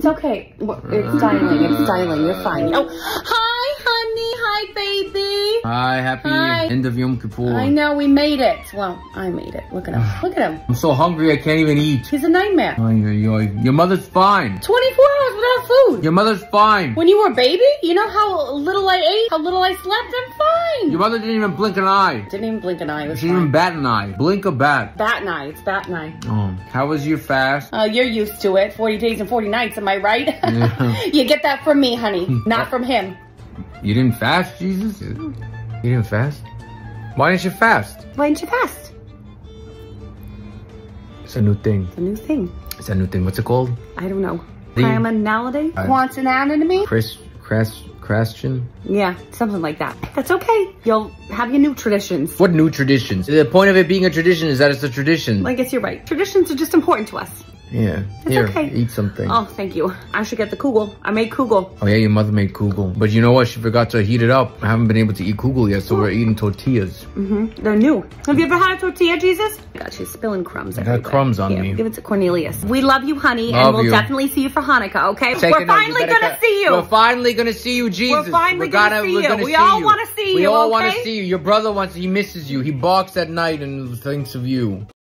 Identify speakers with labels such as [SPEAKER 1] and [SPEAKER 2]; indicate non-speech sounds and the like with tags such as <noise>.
[SPEAKER 1] It's okay. It's mm. styling. It's styling. You're fine. Oh, hi, honey. Hi, baby.
[SPEAKER 2] Hi, happy
[SPEAKER 1] Hi.
[SPEAKER 2] end of Yom Kippur.
[SPEAKER 1] I know we made it. Well, I made it. Look at him. <sighs> Look at him.
[SPEAKER 2] I'm so hungry I can't even eat.
[SPEAKER 1] He's a nightmare.
[SPEAKER 2] Your mother's fine.
[SPEAKER 1] 24 hours without food.
[SPEAKER 2] Your mother's fine.
[SPEAKER 1] When you were a baby, you know how little I ate, how little I slept. I'm fine.
[SPEAKER 2] Your mother didn't even blink an eye.
[SPEAKER 1] Didn't even blink an eye.
[SPEAKER 2] She didn't even bat an eye. Blink a bat.
[SPEAKER 1] Bat and eye. It's bat and eye.
[SPEAKER 2] Oh, how was your fast?
[SPEAKER 1] Uh, you're used to it. 40 days and 40 nights, am I right?
[SPEAKER 2] Yeah. <laughs>
[SPEAKER 1] you get that from me, honey, not from him.
[SPEAKER 2] You didn't fast, Jesus? You didn't fast? Why didn't you fast?
[SPEAKER 1] Why didn't you fast?
[SPEAKER 2] It's a new thing.
[SPEAKER 1] It's a new thing.
[SPEAKER 2] It's a new thing. What's it called?
[SPEAKER 1] I don't know. Criminality?
[SPEAKER 2] I-
[SPEAKER 1] Quantum anatomy?
[SPEAKER 2] Chris, Cras, Christian?
[SPEAKER 1] Yeah, something like that. That's okay. You'll have your new traditions.
[SPEAKER 2] What new traditions? The point of it being a tradition is that it's a tradition.
[SPEAKER 1] I guess you're right. Traditions are just important to us.
[SPEAKER 2] Yeah.
[SPEAKER 1] It's
[SPEAKER 2] Here,
[SPEAKER 1] okay.
[SPEAKER 2] eat something.
[SPEAKER 1] Oh, thank you. I should get the kugel. I made kugel.
[SPEAKER 2] Oh yeah, your mother made kugel. But you know what? She forgot to heat it up. I haven't been able to eat kugel yet, so we're eating tortillas.
[SPEAKER 1] Mm-hmm. They're new. Have you ever had a tortilla, Jesus? God, she's spilling crumbs
[SPEAKER 2] I got crumbs on
[SPEAKER 1] Here,
[SPEAKER 2] me.
[SPEAKER 1] Give it to Cornelius. We love you, honey,
[SPEAKER 2] Love
[SPEAKER 1] and we'll
[SPEAKER 2] you.
[SPEAKER 1] definitely see you for Hanukkah, okay?
[SPEAKER 2] Take
[SPEAKER 1] We're
[SPEAKER 2] a note, you
[SPEAKER 1] finally gonna see you.
[SPEAKER 2] We're finally gonna see you, Jesus. We're finally
[SPEAKER 1] gonna see
[SPEAKER 2] we're
[SPEAKER 1] you.
[SPEAKER 2] gonna
[SPEAKER 1] We
[SPEAKER 2] see
[SPEAKER 1] all
[SPEAKER 2] you.
[SPEAKER 1] wanna see you,
[SPEAKER 2] We
[SPEAKER 1] you,
[SPEAKER 2] all wanna see you. Your brother wants. He misses you. He barks at night and thinks of you.